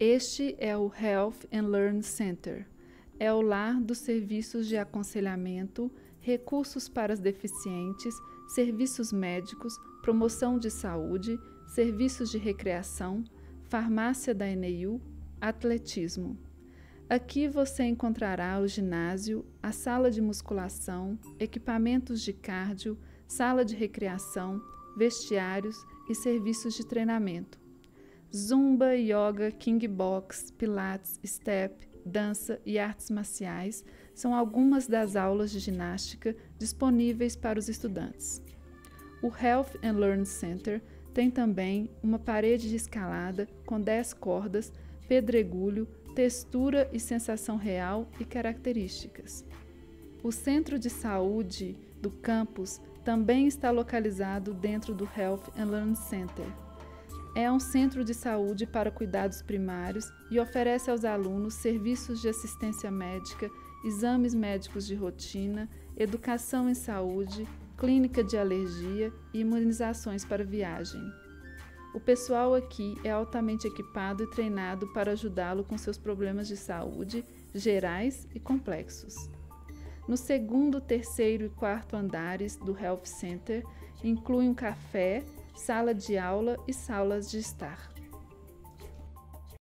Este é o Health and Learn Center. É o lar dos serviços de aconselhamento, recursos para os deficientes, serviços médicos, promoção de saúde, serviços de recreação, farmácia da ENEU, atletismo. Aqui você encontrará o ginásio, a sala de musculação, equipamentos de cardio, sala de recreação, vestiários e serviços de treinamento. Zumba, yoga, kickbox, pilates, step, dança e artes marciais são algumas das aulas de ginástica disponíveis para os estudantes. O Health and Learn Center tem também uma parede de escalada com 10 cordas, pedregulho, textura e sensação real e características. O centro de saúde do campus também está localizado dentro do Health and Learn Center. É um centro de saúde para cuidados primários e oferece aos alunos serviços de assistência médica, exames médicos de rotina, educação em saúde, clínica de alergia e imunizações para viagem. O pessoal aqui é altamente equipado e treinado para ajudá-lo com seus problemas de saúde gerais e complexos. No segundo, terceiro e quarto andares do Health Center inclui um café, sala de aula e salas de estar.